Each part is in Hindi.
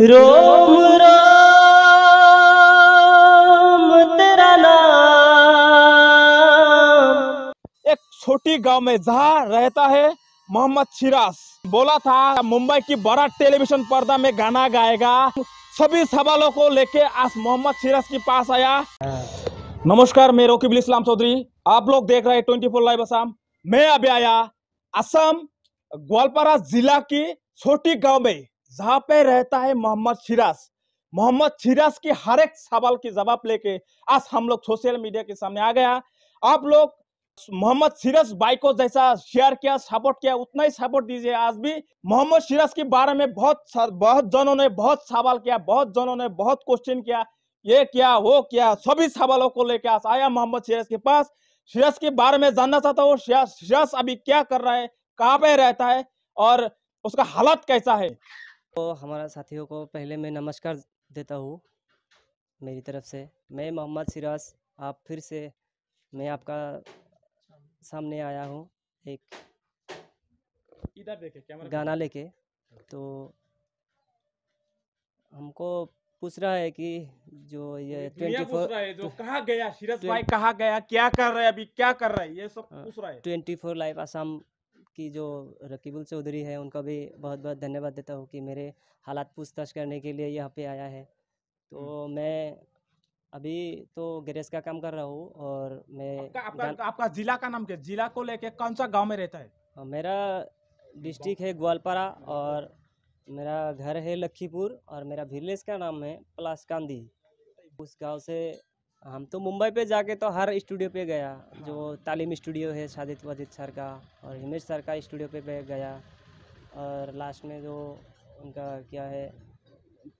रोम रोम, तेरा नाम। एक छोटी गाँव में जहाँ रहता है मोहम्मद सिराज। बोला था, मुंबई की बड़ा टेलीविज़न पर्दा में गाना गाएगा। सभी सवालों को लेके आज मोहम्मद सिराज के पास आया। नमस्कार, मैं रोकिबुल इस्लाम चौधरी। आप लोग देख रहे हैं ट्वेंटी फोर लाइव असम। मैं अभी आया असम, ग्वालपारा जिला की छोटी गाँव में। जहाँ पे रहता है मोहम्मद सिराज मोहम्मद सिराज की हर एक सवाल की जवाब लेके आज हम लोग सोशल मीडिया के सामने आ गया। आप लोग मोहम्मद सिराज भाई को जैसा शेयर किया सपोर्ट किया, उतना ही सपोर्ट दीजिए आज भी। मोहम्मद सिराज के बारे में बहुत बहुत जनों ने बहुत सवाल किया, बहुत जनों ने बहुत क्वेश्चन किया। ये क्या, वो क्या, सभी सवालों को लेकर आज आया मोहम्मद सिराज के पास। सिराज के बारे में जानना चाहता हूँ सिराज अभी क्या कर रहा है, कहाँ पे रहता है और उसका हालत कैसा है? तो हमारा साथियों को पहले मैं नमस्कार देता हूँ मेरी तरफ़ से। मैं मोहम्मद सिराज आप फिर से मैं आपका सामने आया हूँ एक इधर देखे कैमरा गाना लेके। तो हमको पूछ रहा है कि जो ये ट्वेंटी फोर जो कहाँ गया सिराज भाई कहाँ गया क्या कर रहा है अभी क्या कर रहा है? ये सब हाँ, पूछ रहा है। ट्वेंटी फोर लाइव आसाम की जो रकीबुल चौधरी है उनका भी बहुत बहुत धन्यवाद देता हूँ कि मेरे हालात पूछताछ करने के लिए यहाँ पे आया है। तो मैं अभी तो गैरेज का काम कर रहा हूँ और मैं आपका आपका गान- आपका जिला का नाम क्या जिला को लेके कौन सा गाँव में रहता है? हाँ, मेरा डिस्ट्रिक्ट है ग्वालपारा और मेरा घर है लखीपुर और मेरा विलेज का नाम है पलासकांदी उस गाँव से हम तो मुंबई पे जाके तो हर स्टूडियो पे गया। जो तालीम स्टूडियो है शादित वाजिद सर का और हिमेश सर का स्टूडियो पे पे गया। और लास्ट में जो उनका क्या है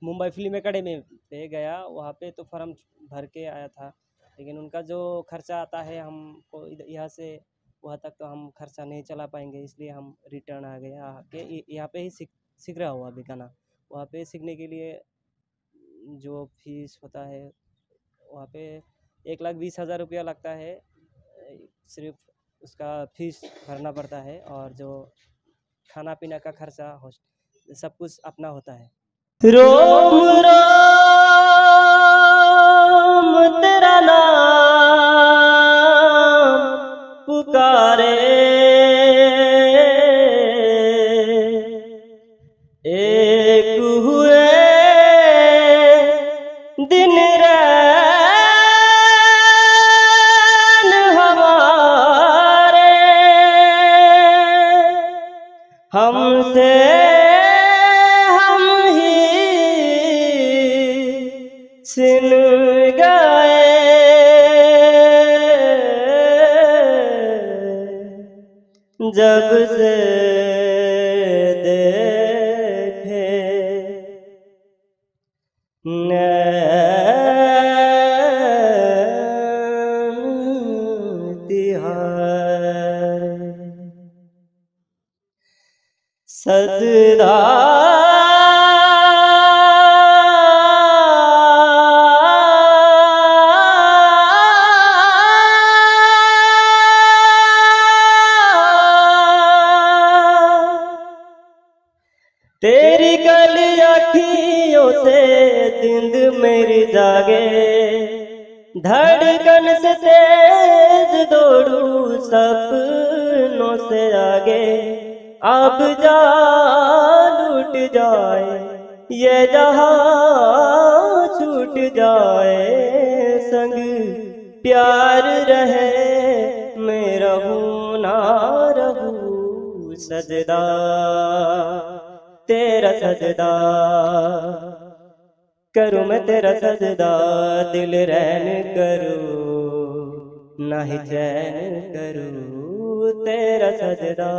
मुंबई फ़िल्म अकेडमी पे गया वहाँ पे तो फॉर्म भर के आया था। लेकिन उनका जो खर्चा आता है हमको यहाँ से वहाँ तक तो हम खर्चा नहीं चला पाएँगे इसलिए हम रिटर्न आ गए। आके यहाँ पे ही सीख सीख रहा हुआ अभी गाना। वहाँ पे सीखने के लिए जो फ़ीस होता है वहाँ पे एक लाख बीस हज़ार रुपया लगता है। सिर्फ़ उसका फ़ीस भरना पड़ता है और जो खाना पीना का खर्चा सब कुछ अपना होता है। रोम रोम तेरा नाम पुकारे। एक हुए दिन हमसे हम ही सिन गए। जब से देखे सजदा। तेरी गली अखियों से जिंद मेरी जागे। धड़कन से तेज दौड़ू सपनों से आगे। अब जा लूट जाए, ये जहाँ छूट जाए, संग प्यार रहे, मैं रहूँ ना रहूँ सजदा, तेरा सजदा। करूँ मैं तेरा सजदा, दिल रहन करूँ, ना ही चैन करूँ। तेरा सजदा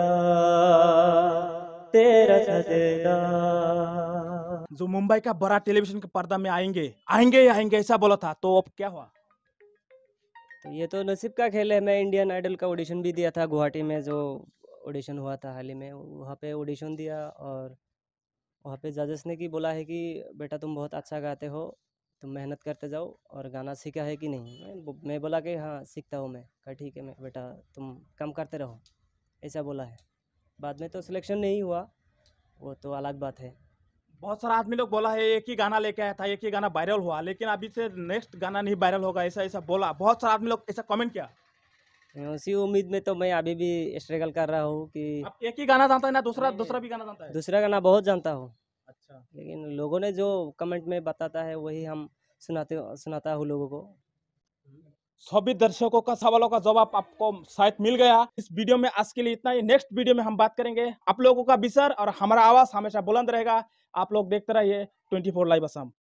तेरा सजदा। जो मुंबई का बड़ा टेलीविज़न के पर्दा में आएँगे आएँगे ही आएँगे ऐसा बोला था तो अब क्या हुआ? तो ये तो नसीब का खेल है मैं इंडियन आइडल का ऑडिशन भी दिया था गुवाहाटी में जो ऑडिशन हुआ था हाल ही में वहाँ पे ऑडिशन दिया और वहाँ पे जजेस ने की बोला है कि बेटा तुम बहुत अच्छा गाते हो तुम मेहनत करते जाओ और गाना सीखा है कि नहीं। मैं मैं बोला कि हाँ सीखता हूँ मैं। कहा ठीक है मैं बेटा तुम काम करते रहो। ऐसा बोला है। बाद में तो सिलेक्शन नहीं हुआ। वो तो अलग बात है। बहुत सारा आदमी लोग बोला है एक ही गाना लेके आया था एक ही गाना वायरल हुआ लेकिन अभी से नेक्स्ट गाना नहीं वायरल होगा ऐसा ऐसा बोला। बहुत सारा आदमी लोग ऐसा कमेंट किया। उसी उम्मीद में तो मैं अभी भी स्ट्रगल कर रहा हूँ कि आप एक ही गाना जानता है ना दूसरा दूसरा भी गाना जानता है? दूसरा गाना बहुत जानता हूँ। अच्छा। लेकिन लोगों ने जो कमेंट में बताता है वही हम सुनाते सुनाता हूँ लोगों को। सभी दर्शकों का सवालों का जवाब आपको शायद मिल गया। इस वीडियो में आज के लिए इतना ही। नेक्स्ट वीडियो में हम बात करेंगे। आप लोगों का विसर और हमारा आवाज़ हमेशा बुलंद रहेगा। आप लोग देखते रहिए ट्वेंटी फोर लाइव असम।